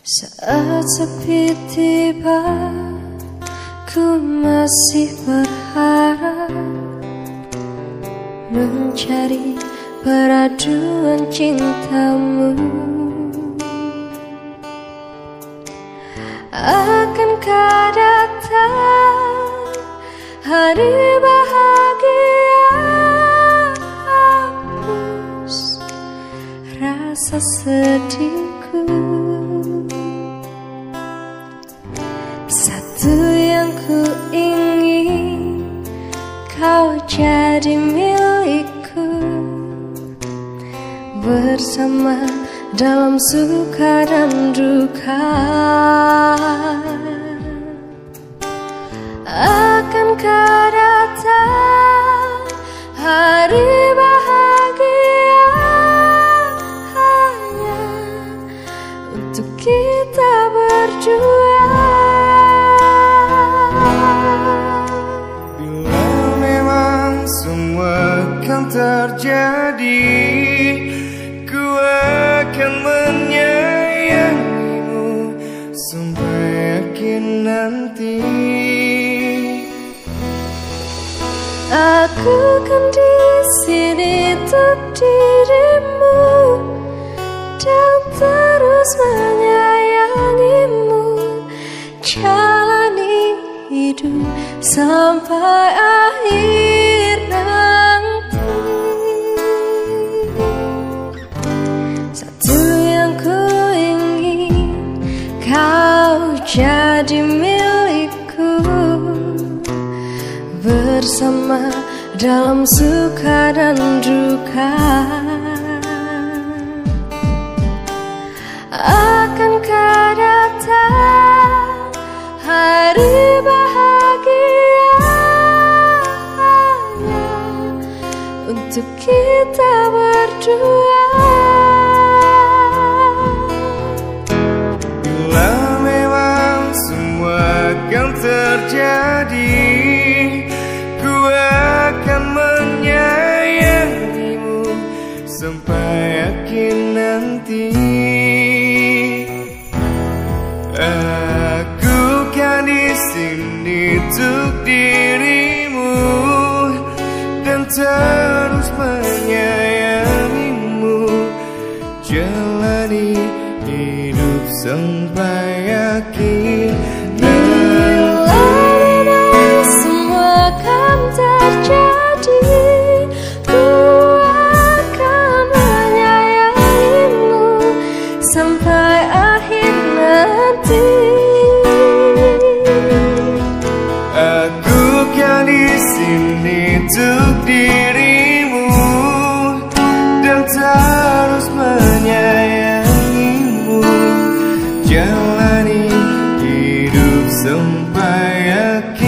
Saat sepi tiba Ku masih berharap Mencari peraduan cintamu. Akankah datang hari bahagia Hapus rasa sedihku Satu yang ku ingin Kau jadi milikku. Bersama dalam suka dan duka. Akankah datang hari bahagia Hanya untuk kita berdua kan terjadi. Ku akan menyayangimu Sampai yakin nanti. Aku kan di sini untuk dirimu dan terus menyayangimu. Jalani hidup sampai akhir bersama dalam suka dan duka. Akankah datang hari bahagia untuk kita berdua Sampai yakin nanti. Aku kan di sini untuk dirimu Dan terus menyayangimu. Jalani hidup sampai yakin di sini untuk dirimu dan terus menyayangimu. Jalani hidup sampai akhir.